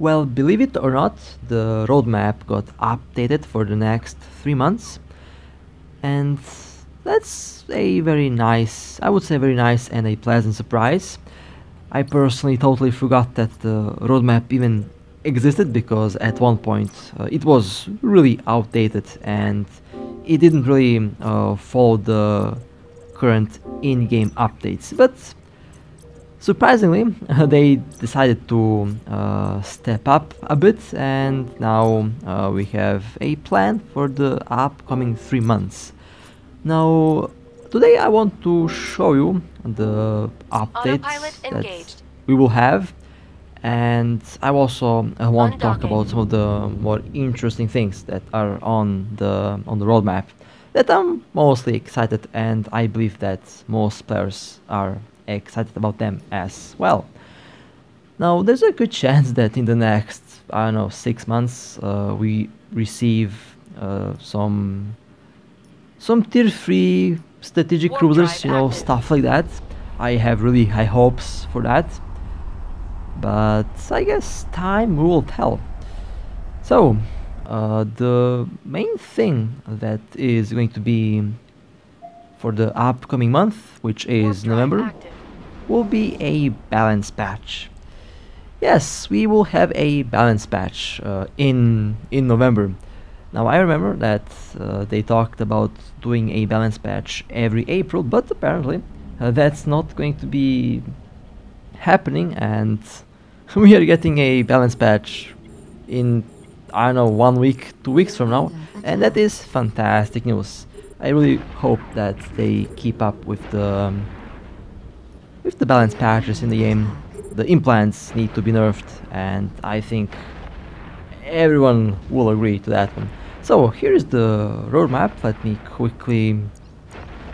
Well, believe it or not, the roadmap got updated for the next three months, and that's a very nice, I would say, very nice and a pleasant surprise. I personally totally forgot that the roadmap even existed because at one point uh, it was really outdated and it didn't really uh, follow the current in-game updates. But Surprisingly, they decided to uh, step up a bit and now uh, we have a plan for the upcoming three months. Now, today I want to show you the updates that we will have. And I also uh, want to talk about some of the more interesting things that are on the on the roadmap that I'm mostly excited and I believe that most players are excited about them as well. Now, there's a good chance that in the next, I don't know, six months, uh, we receive uh, some some tier 3 strategic cruisers, you know, active. stuff like that. I have really high hopes for that. But I guess time will tell. So, uh, the main thing that is going to be for the upcoming month, which is November, active will be a balance patch. Yes, we will have a balance patch uh, in in November. Now I remember that uh, they talked about doing a balance patch every April, but apparently uh, that's not going to be happening, and we are getting a balance patch in I don't know one week, two weeks from now, and that is fantastic news. I really hope that they keep up with the um, with the balance patches in the game, the implants need to be nerfed, and I think everyone will agree to that one. So here's the roadmap. Let me quickly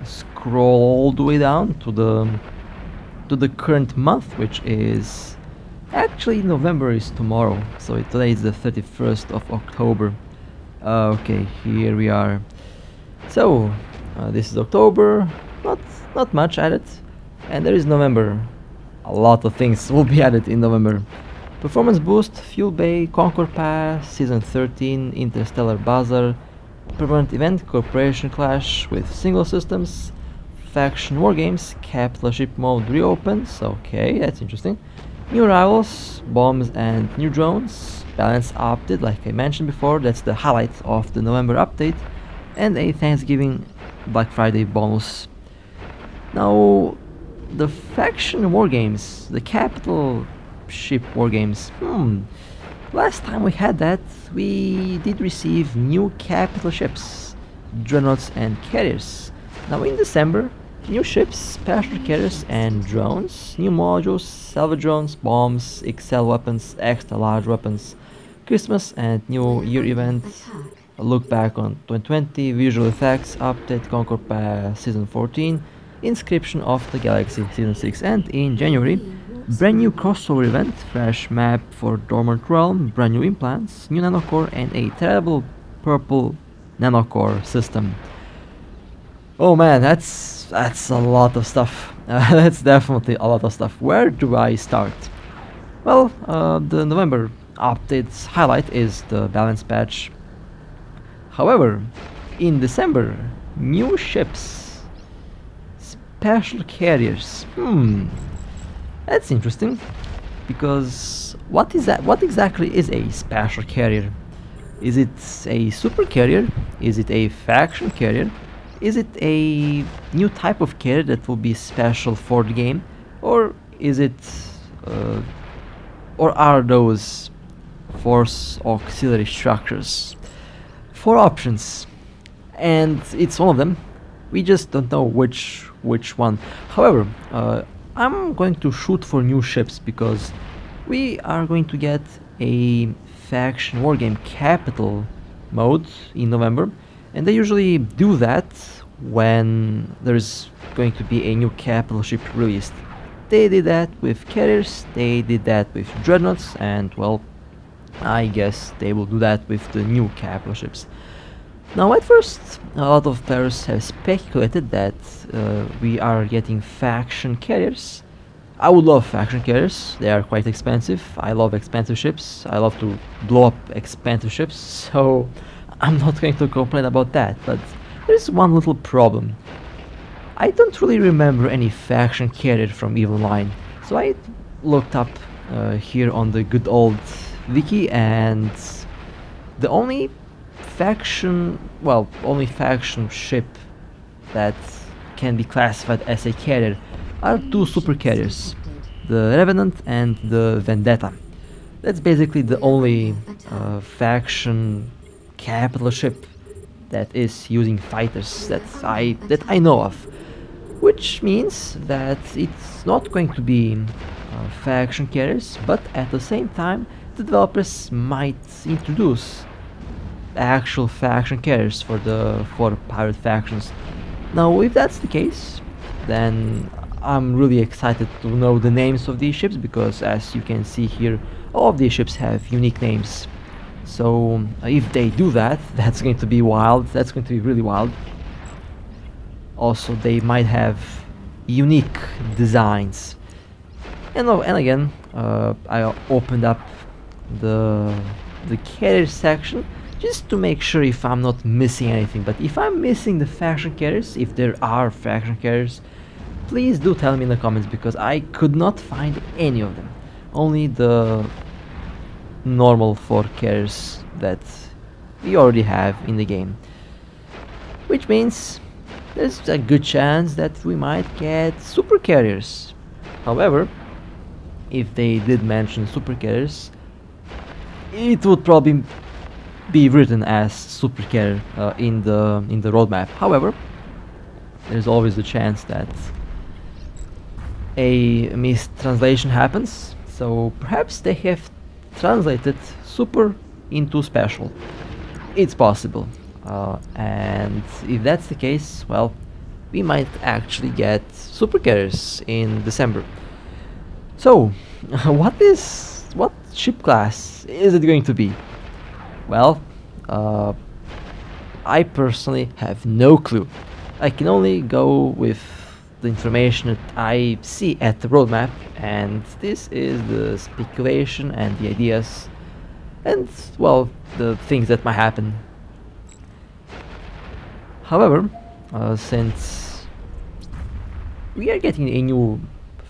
scroll all the way down to the to the current month, which is actually November is tomorrow. So today is the 31st of October. Uh, okay, here we are. So uh, this is October. Not not much added. And there is November. A lot of things will be added in November. Performance Boost, Fuel Bay, Concord Pass, Season 13, Interstellar Bazaar, Permanent Event, Corporation Clash with single systems, Faction Wargames, Capital Ship Mode reopens, okay, that's interesting. New arrivals, bombs and new drones, balance update like I mentioned before, that's the highlight of the November update, and a Thanksgiving Black Friday bonus. Now, the faction war games, the capital ship war games. Hmm. Last time we had that, we did receive new capital ships, dreadnoughts and carriers. Now in December, new ships, special carriers and drones, new modules, salvage drones, bombs, XL weapons, extra large weapons, Christmas and New Year events, a look back on 2020, visual effects, update Concord Pass Season 14, Inscription of the Galaxy Season 6 and in January, brand new crossover event, fresh map for Dormant Realm, brand new implants, new nanocore and a terrible purple nanocore system. Oh man, that's that's a lot of stuff. Uh, that's definitely a lot of stuff. Where do I start? Well, uh, the November updates highlight is the balance patch. However, in December, new ships special carriers. Hmm, that's interesting. Because what is that? What exactly is a special carrier? Is it a super carrier? Is it a faction carrier? Is it a new type of carrier that will be special for the game, or is it, uh, or are those force auxiliary structures? Four options, and it's one of them. We just don't know which which one. However, uh, I'm going to shoot for new ships because we are going to get a faction wargame capital mode in November and they usually do that when there's going to be a new capital ship released. They did that with carriers, they did that with dreadnoughts and well I guess they will do that with the new capital ships. Now at first a lot of players have speculated that uh, we are getting faction carriers I would love faction carriers. They are quite expensive. I love expensive ships. I love to blow up expensive ships. So I'm not going to complain about that. But there's one little problem. I don't really remember any faction carrier from EVE Online. So I looked up uh, here on the good old wiki and the only faction, well, only faction ship that can be classified as a carrier are two super carriers, the Revenant and the Vendetta. That's basically the only uh, faction capital ship that is using fighters that I that I know of, which means that it's not going to be uh, faction carriers, but at the same time, the developers might introduce actual faction carriers for the for pirate factions. Now, if that's the case, then I'm really excited to know the names of these ships because as you can see here all of these ships have unique names. So if they do that that's going to be wild. That's going to be really wild. Also they might have unique designs. And, oh, and again uh, I opened up the the carrier section just to make sure if I'm not missing anything but if I'm missing the faction carriers if there are faction carriers please do tell me in the comments because I could not find any of them. Only the normal 4 carriers that we already have in the game. Which means there's a good chance that we might get super carriers. However, if they did mention super carriers, it would probably be written as super carrier uh, in the in the roadmap. However, there's always the chance that a mistranslation happens so perhaps they have translated super into special. It's possible uh, and if that's the case well we might actually get super carriers in December. So what is what ship class is it going to be well uh, I personally have no clue. I can only go with the information that I see at the roadmap and this is the speculation and the ideas and well the things that might happen. However uh, since we are getting a new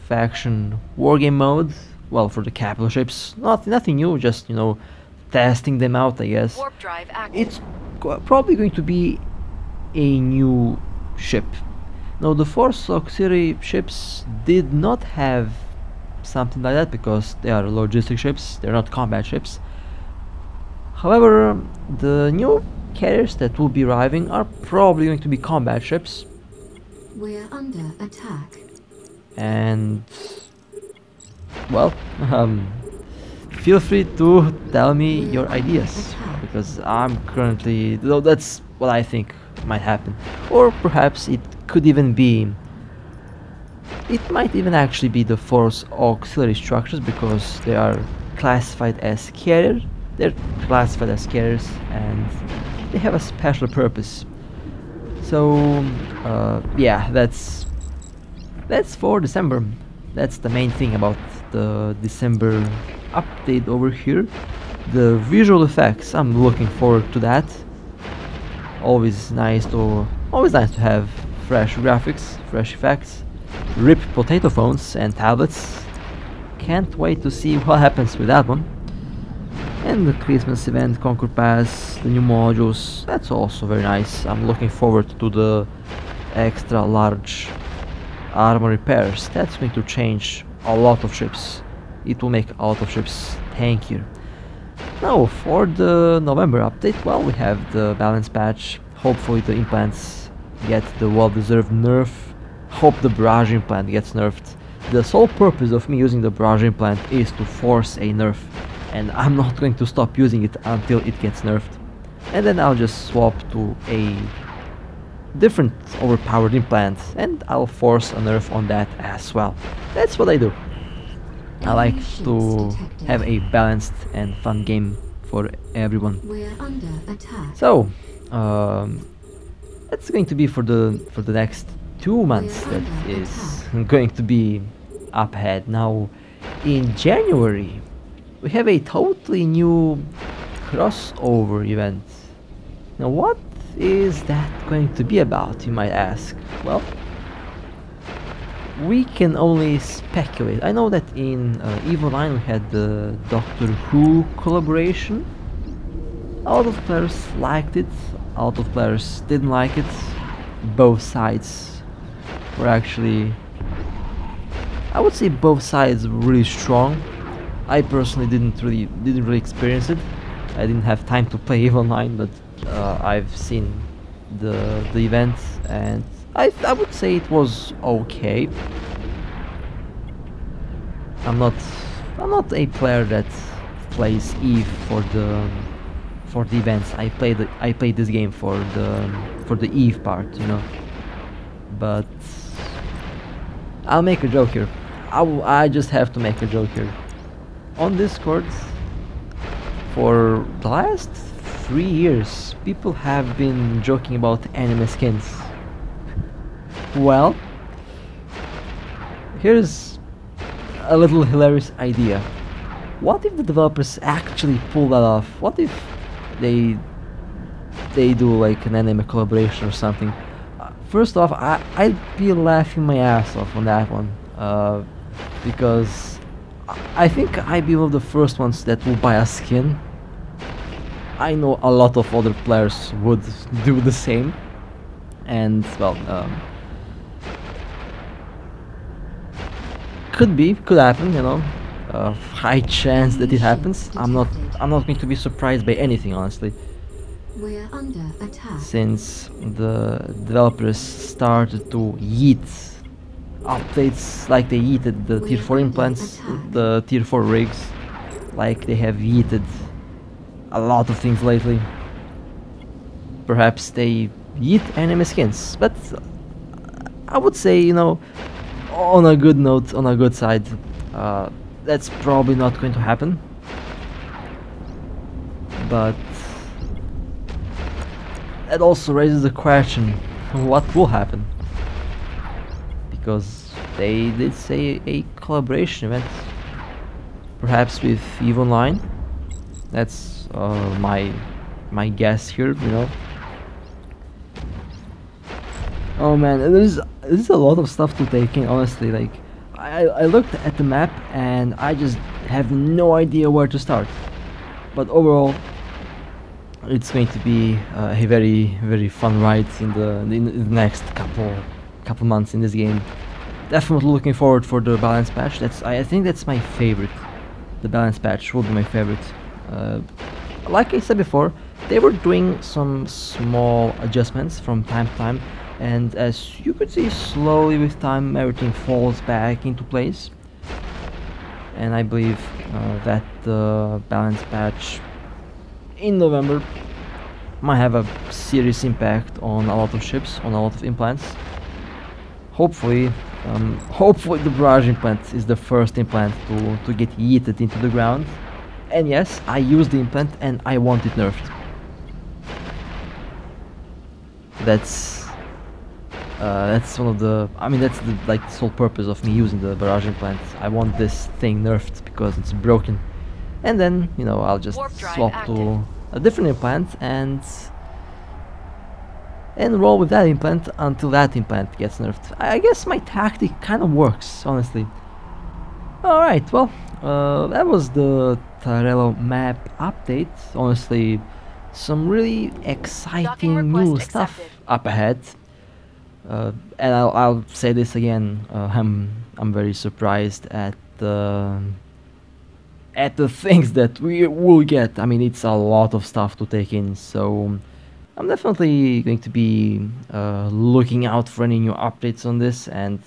faction wargame mode well for the capital ships not nothing new just you know testing them out I guess it's probably going to be a new ship now the Force auxiliary ships did not have something like that because they are logistic ships, they're not combat ships. However, the new carriers that will be arriving are probably going to be combat ships. We're under attack. And well, um, feel free to tell me your ideas because I'm currently though that's what I think might happen. Or perhaps it could even be it might even actually be the force auxiliary structures because they are classified as carrier they're classified as carriers and they have a special purpose. So uh, yeah that's that's for December. That's the main thing about the December update over here the visual effects I'm looking forward to that always nice to always nice to have fresh graphics, fresh effects, rip potato phones and tablets. Can't wait to see what happens with that one. And the Christmas event, Concord Pass, the new modules, that's also very nice. I'm looking forward to the extra large armor repairs. That's going to change a lot of ships. It will make lot of ships tankier. Now for the November update, well we have the balance patch. Hopefully the implants get the well-deserved nerf. Hope the barrage implant gets nerfed. The sole purpose of me using the barrage implant is to force a nerf and I'm not going to stop using it until it gets nerfed. And then I'll just swap to a different overpowered implant and I'll force a nerf on that as well. That's what I do. I like to have a balanced and fun game for everyone. So, um, that's going to be for the for the next two months that is going to be up ahead. Now, in January, we have a totally new crossover event. Now, what is that going to be about, you might ask? Well, we can only speculate. I know that in uh, EVE Online we had the Doctor Who collaboration. A lot of players liked it, a lot of players didn't like it. Both sides were actually I would say both sides were really strong. I personally didn't really didn't really experience it. I didn't have time to play EVE Online, but uh, I've seen the the events and I I would say it was okay. I'm not I'm not a player that plays Eve for the for the events. I play the I play this game for the for the Eve part, you know. But I'll make a joke here. I, I just have to make a joke here. On Discord, for the last three years, people have been joking about anime skins. Well, here's a little hilarious idea. What if the developers actually pull that off? What if they they do like an anime collaboration or something? Uh, first off, I I'd be laughing my ass off on that one, uh, because I think I'd be one of the first ones that will buy a skin. I know a lot of other players would do the same, and well. Um, could be, could happen, you know. Uh, high chance that it happens. I'm not, I'm not going to be surprised by anything, honestly. We're under attack. Since the developers started to yeet updates like they yeeted the tier 4 implants, the tier 4 rigs, like they have yeeted a lot of things lately. Perhaps they yeet anime skins, but I would say, you know, on a good note, on a good side, uh, that's probably not going to happen. But that also raises the question, what will happen? Because they did say a collaboration event, perhaps with EVE Online. That's uh, my my guess here, you know. Oh man, there's there's a lot of stuff to take in. Honestly, like I I looked at the map and I just have no idea where to start. But overall, it's going to be uh, a very very fun ride in the in the next couple couple months in this game. Definitely looking forward for the balance patch. That's I, I think that's my favorite. The balance patch will be my favorite. Uh, like I said before, they were doing some small adjustments from time to time and as you could see slowly with time everything falls back into place and I believe uh, that the balance patch in November might have a serious impact on a lot of ships, on a lot of implants. Hopefully, um, hopefully the barrage implant is the first implant to, to get yeeted into the ground. And yes, I used the implant and I want it nerfed. That's uh, that's one of the. I mean, that's the like the sole purpose of me using the barrage implant. I want this thing nerfed because it's broken, and then you know I'll just swap active. to a different implant and and roll with that implant until that implant gets nerfed. I guess my tactic kind of works, honestly. Alright, well, uh, that was the Trello map update. Honestly, some really exciting new stuff up ahead. Uh, and I'll, I'll, say this again. Uh, I'm I'm very surprised at the at the things that we will get. I mean, it's a lot of stuff to take in. So I'm definitely going to be uh, looking out for any new updates on this, and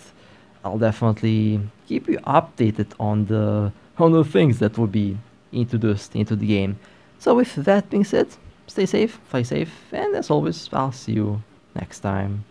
I'll definitely keep you updated on the on the things that will be introduced into the game. So with that being said, stay safe, fly safe, and as always, I'll see you next time.